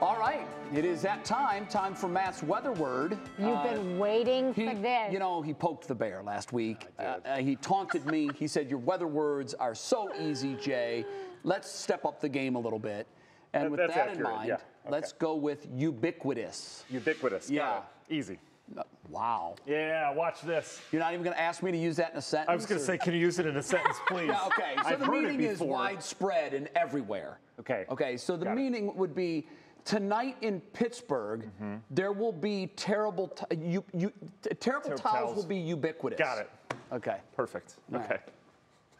All right, it is that time. Time for Matt's weather word. You've uh, been waiting he, for this. You know, he poked the bear last week. Uh, uh, he taunted me. He said, Your weather words are so easy, Jay. Let's step up the game a little bit. And that, with that accurate. in mind, yeah. okay. let's go with ubiquitous. Ubiquitous. Yeah. Easy. Uh, wow. Yeah, watch this. You're not even going to ask me to use that in a sentence? I was going to say, can you use it in a sentence, please? yeah, okay. So I've the meaning it is before. widespread and everywhere. Okay. Okay, so the Got meaning would be tonight in Pittsburgh, mm-hmm. there will be terrible, t- you, you, t- terrible towels, towels will be ubiquitous. Got it. Okay. Perfect. All okay. Right.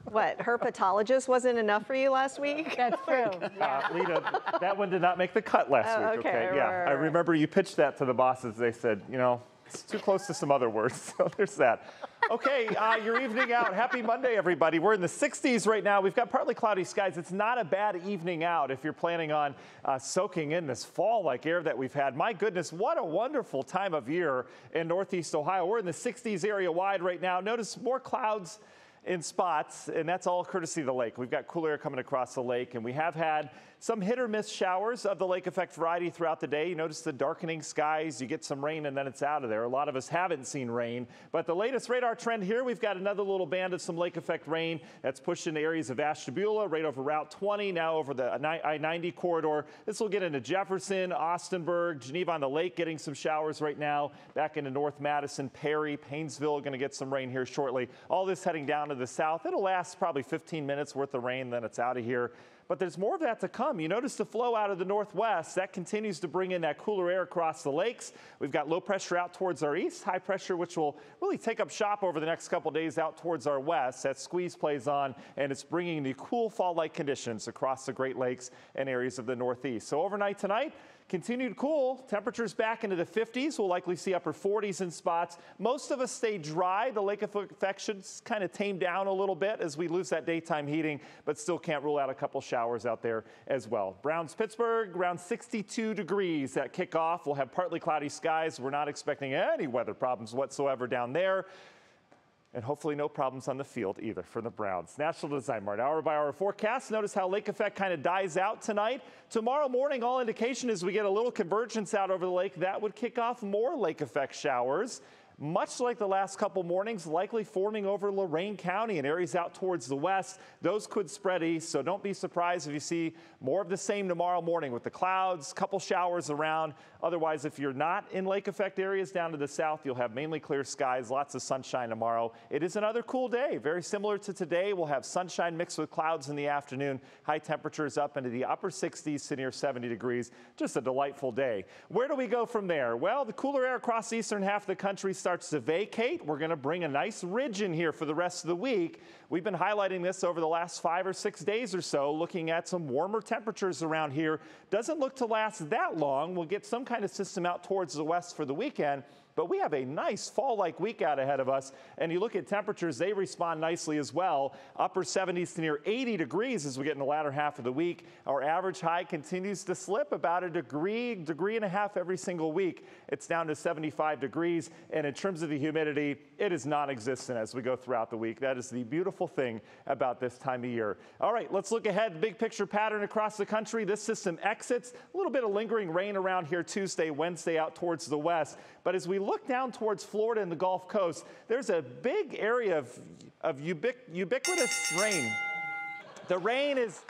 What, herpetologist wasn't enough for you last week? That's true. Yeah. Uh, Lita, that one did not make the cut last oh, week. Okay, okay? right, yeah. Right, I remember you pitched that to the bosses. They said, you know, it's too close to some other words. So there's that. Okay, uh, your evening out. Happy Monday, everybody. We're in the 60s right now. We've got partly cloudy skies. It's not a bad evening out if you're planning on uh, soaking in this fall-like air that we've had. My goodness, what a wonderful time of year in Northeast Ohio. We're in the 60s area wide right now. Notice more clouds in spots, and that's all courtesy of the lake. We've got cool air coming across the lake, and we have had some hit or miss showers of the lake effect variety throughout the day. You notice the darkening skies, you get some rain, and then it's out of there. A lot of us haven't seen rain, but the latest radar trend here, we've got another little band of some lake effect rain that's pushed into areas of Ashtabula, right over Route 20, now over the I-90 corridor. This will get into Jefferson, Austinburg, Geneva on the Lake getting some showers right now, back into North Madison, Perry, Painesville, going to get some rain here shortly. All this heading down to the south. It'll last probably 15 minutes worth of rain, then it's out of here but there's more of that to come. You notice the flow out of the northwest. That continues to bring in that cooler air across the lakes. We've got low pressure out towards our east, high pressure, which will really take up shop over the next couple days out towards our west. That squeeze plays on, and it's bringing the cool fall-like conditions across the Great Lakes and areas of the northeast. So overnight tonight, Continued cool, temperatures back into the 50s. We'll likely see upper 40s in spots. Most of us stay dry. The lake effect should kind of tame down a little bit as we lose that daytime heating, but still can't rule out a couple showers out there as well. Browns, Pittsburgh, around 62 degrees at kickoff. We'll have partly cloudy skies. We're not expecting any weather problems whatsoever down there and hopefully no problems on the field either for the Browns. National Design Mart hour by hour forecast. Notice how lake effect kind of dies out tonight. Tomorrow morning, all indication is we get a little convergence out over the lake. That would kick off more lake effect showers much like the last couple mornings, likely forming over Lorain County and areas out towards the west. Those could spread east, so don't be surprised if you see more of the same tomorrow morning with the clouds, couple showers around. Otherwise, if you're not in lake effect areas down to the south, you'll have mainly clear skies, lots of sunshine tomorrow. It is another cool day, very similar to today. We'll have sunshine mixed with clouds in the afternoon. High temperatures up into the upper 60s to near 70 degrees. Just a delightful day. Where do we go from there? Well, the cooler air across the eastern half of the country starts to vacate. We're going to bring a nice ridge in here for the rest of the week. We've been highlighting this over the last five or six days or so, looking at some warmer temperatures around here. Doesn't look to last that long. We'll get some kind of system out towards the west for the weekend. But we have a nice fall-like week out ahead of us. And you look at temperatures, they respond nicely as well. Upper 70s to near 80 degrees as we get in the latter half of the week. Our average high continues to slip about a degree, degree and a half every single week. It's down to 75 degrees. And in terms of the humidity, it is non-existent as we go throughout the week. That is the beautiful thing about this time of year. All right, let's look ahead. Big picture pattern across the country. This system exits. A little bit of lingering rain around here Tuesday, Wednesday out towards the west. But as we look down towards Florida and the Gulf Coast, there's a big area of, of ubic ubiquitous rain. The rain is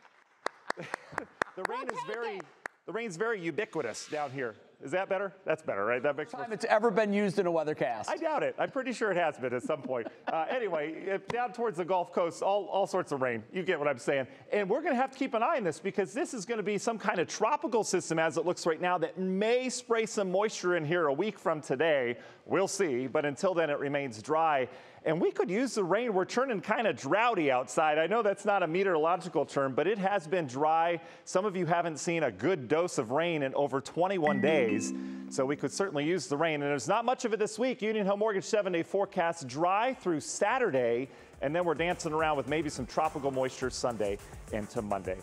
the rain is very the rain's very ubiquitous down here. Is that better? That's better, right? That makes time it's ever been used in a weathercast. I doubt it. I'm pretty sure it has been at some point. Uh, anyway, down towards the Gulf Coast, all, all sorts of rain. You get what I'm saying. And we're going to have to keep an eye on this because this is going to be some kind of tropical system as it looks right now that may spray some moisture in here a week from today. We'll see. But until then, it remains dry and we could use the rain. We're turning kind of droughty outside. I know that's not a meteorological term, but it has been dry. Some of you haven't seen a good dose of rain in over 21 days, so we could certainly use the rain. And there's not much of it this week. Union Home Mortgage seven day forecast dry through Saturday, and then we're dancing around with maybe some tropical moisture Sunday into Monday.